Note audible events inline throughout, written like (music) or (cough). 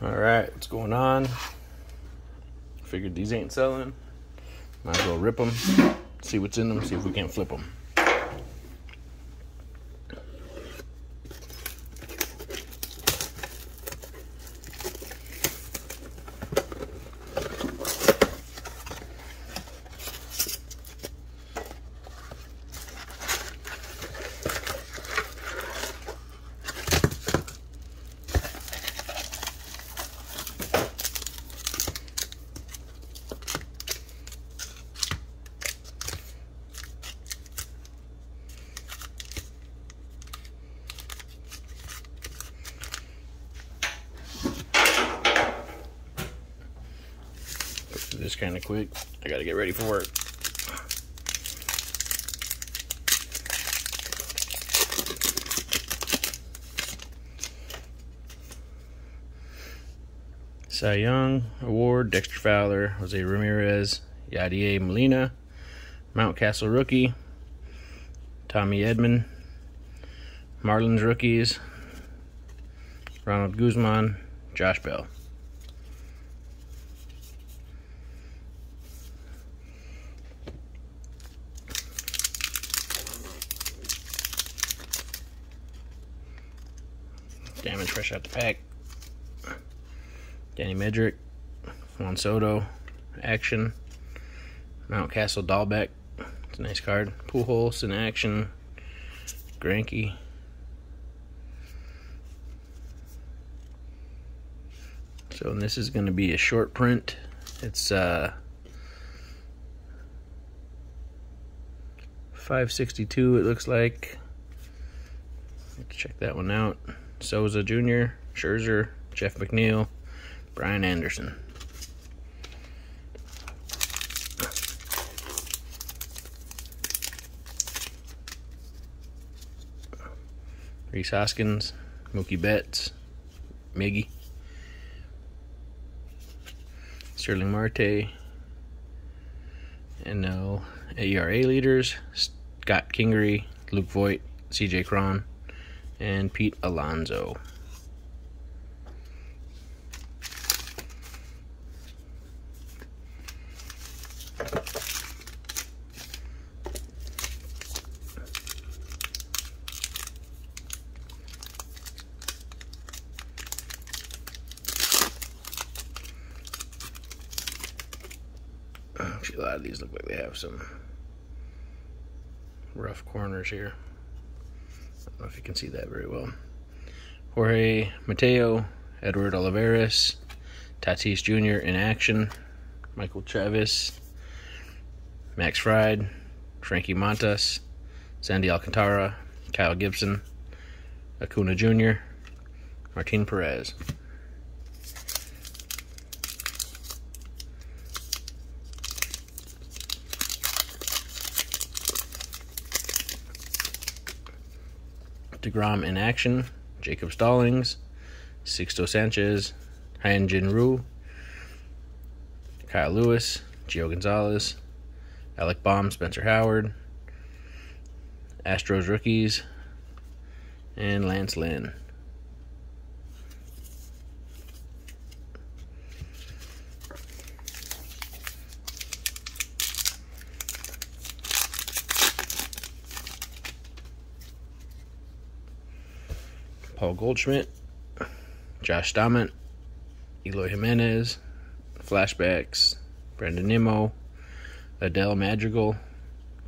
All right, what's going on? Figured these ain't selling. Might as well rip them, see what's in them, see if we can't flip them. This kind of quick. I gotta get ready for work. Cy Young Award, Dexter Fowler, Jose Ramirez, Yadier Molina, Mountcastle rookie, Tommy Edman, Marlins rookies, Ronald Guzman, Josh Bell. Damage fresh out the pack. Danny Mendick, Juan Soto, Action, Mountcastle Dalbec. It's a nice card. Pujols in action. Granky. So this is going to be a short print. It's uh 562 it looks like. Let's check that one out. Souza Jr., Scherzer, Jeff McNeil, Brian Anderson. Rhys Hoskins, Mookie Betts, Miggy, Starling Marte, and now ERA leaders Scott Kingery, Luke Voit, CJ Cron, and Pete Alonso. Actually, a lot of these look like they have some rough corners here. Don't know if you can see that very well. Jorge Mateo, Edward Olivares, Tatis Jr. in action, Michael Travis, Max Fried, Frankie Montas, Sandy Alcantara, Kyle Gibson, Acuna Jr., Martin Perez. DeGrom in action, Jacob Stallings, Sixto Sanchez, Hyun-Jin Ryu, Kyle Lewis, Gio Gonzalez, Alec Bohm, Spencer Howard, Astros rookies, and Lance Lynn. Paul Goldschmidt, Josh Staumont, Eloy Jimenez, Flashbacks, Brandon Nimmo, Adele Madrigal,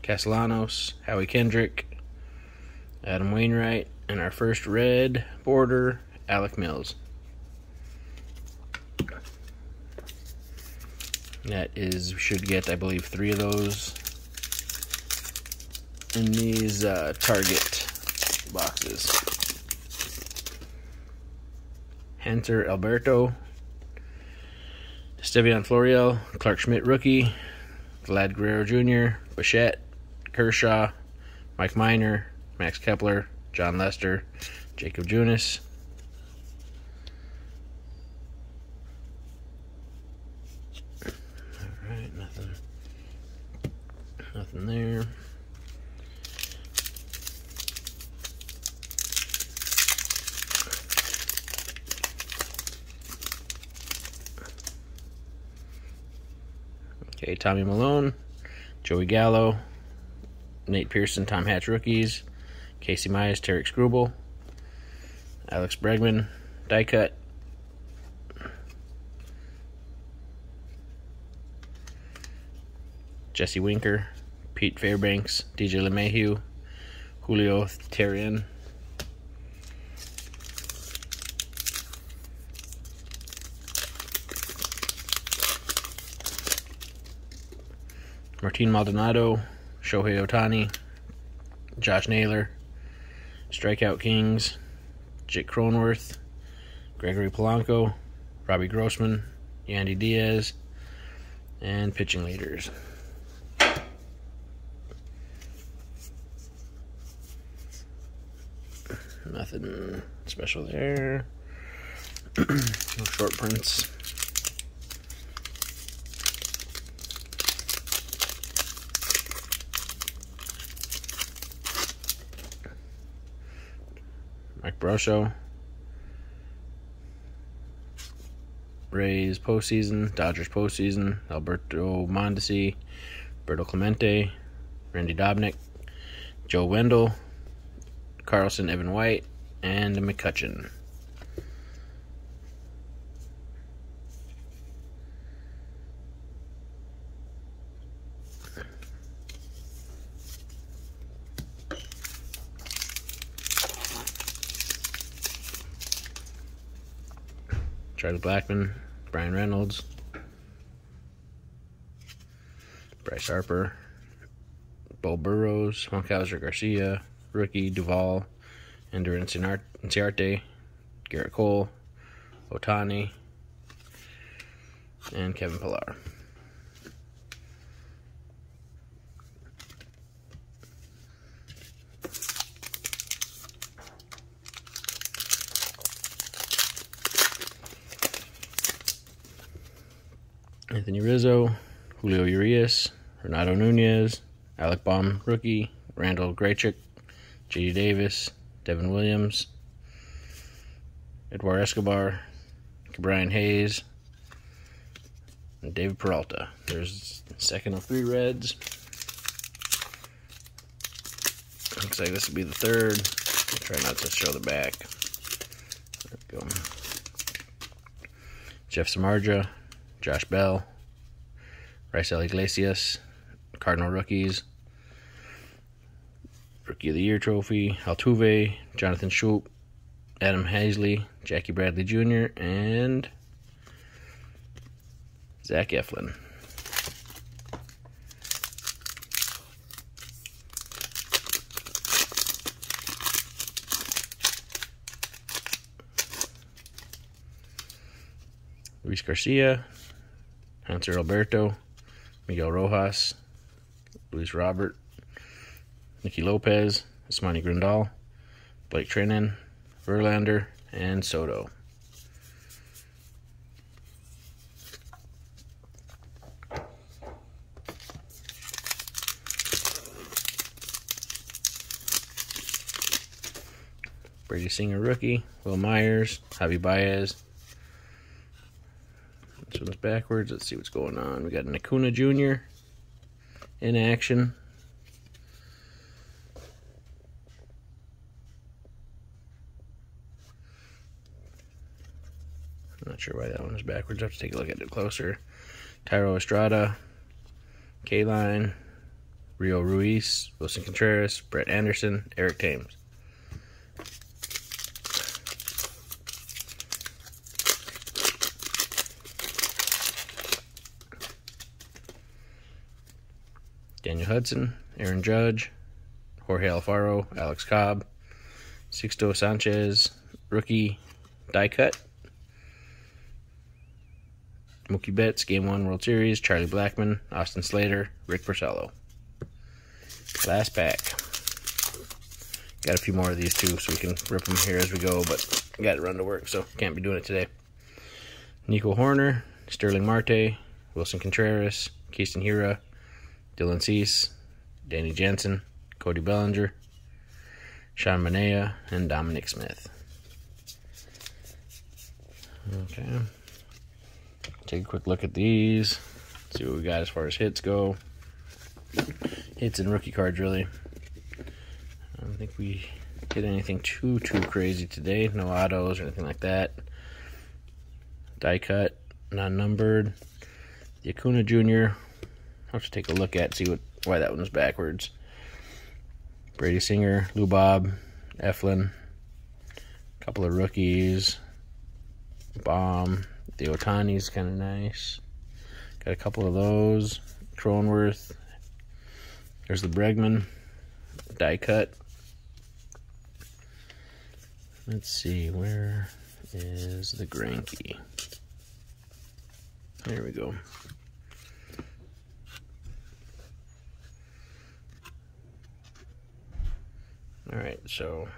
Castellanos, Howie Kendrick, Adam Wainwright, and our first red border, Alec Mills. That is, we should get, I believe, three of those in these uh, Target boxes. Hanser Alberto, Stevian Florial, Clark Schmidt rookie, Vlad Guerrero Jr., Bichette, Kershaw, Mike Minor, Max Kepler, Jon Lester, Jakob Junis. Alright, nothing. Nothing there. Okay, Tommy Malone, Joey Gallo, Nate Pearson, Tom Hatch rookies, Casey Myers, Tarik Skubal, Alex Bregman, die cut. Jesse Winker, Pete Fairbanks, DJ LeMahieu, Julio Teheran, Martin Maldonado, Shohei Ohtani, Josh Naylor, Strikeout Kings, Jake Cronenworth, Gregory Polanco, Robbie Grossman, Yandy Diaz, and pitching leaders. Nothing special there. (clears throat) no short prints. Mike Brosseau. Rays postseason, Dodgers postseason, Alberto Mondesi, Berto Clemente, Randy Dobnik, Joe Wendle, Carlson Evan White, and McCutchen. Charlie Blackmon, Bryan Reynolds, Bryce Harper, Beau Burrows, Houser Garcia, Rookie Duvall, Ender Inciarte, Gerrit Cole, Ohtani, and Kevin Pillar. Anthony Rizzo, Julio Urias, Renato Nunez, Alec Bohm, rookie, Randall Grichuk, J.D. Davis, Devin Williams, Edward Escobar, Brian Hayes, and David Peralta. There's second of three reds. Looks like this will be the third. I'll try not to show the back. There we go. Jeff Samardzija, Josh Bell, Raisel Iglesias, Cardinal rookies, Rookie of the Year trophy, Altuve, Jonathan Schoop, Adam Haseley, Jackie Bradley Jr., and Zach Eflin. Luis Garcia, Hanser Alberto, Miguel Rojas, Luis Robert, Nicky Lopez, Yasmani Grandal, Blake Treinen, Verlander, and Soto. Brady Singer rookie, Wil Myers, Javi Baez, backwards. Let's see what's going on. We got an Acuna Jr. in action. I'm not sure why that one is backwards. I have to take a look at it closer. Thairo Estrada, K-Line, Rio Ruiz, Willson Contreras, Brett Anderson, Eric Thames. Daniel Hudson, Aaron Judge, Jorge Alfaro, Alex Cobb, Sixto Sanchez, rookie, die cut. Mookie Betts, Game 1 World Series, Charlie Blackmon, Austin Slater, Rick Porcello. Last pack. Got a few more of these too, so we can rip them here as we go, but got to run to work, so can't be doing it today. Nico Hoerner, Starling Marte, Willson Contreras, Keston Hiura, Dylan Cease, Danny Jansen, Cody Bellinger, Sean Manaea, and Dominic Smith. Okay. Take a quick look at these. see what we got as far as hits go. Hits and rookie cards, really. I don't think we hit anything too, too crazy today. No autos or anything like that. Die cut, non numbered. The Acuna Jr. I'll have to take a look at see what why that one's backwards. Brady Singer, Lou Bob, Eflin, a couple of rookies, Bohm, the Ohtani's kind of nice. Got a couple of those. Cronworth. There's the Bregman. Die cut. Let's see, where is the Granky? There we go. All right, so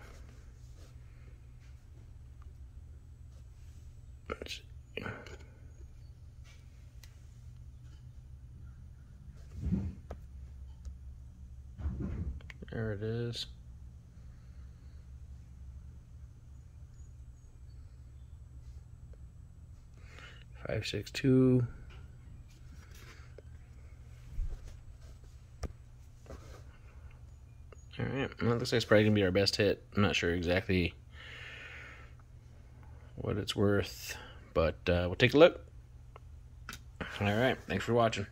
let's see. There it is. Five six two. Well, looks like it's probably gonna be our best hit. I'm not sure exactly what it's worth, but uh, we'll take a look. All right, thanks for watching.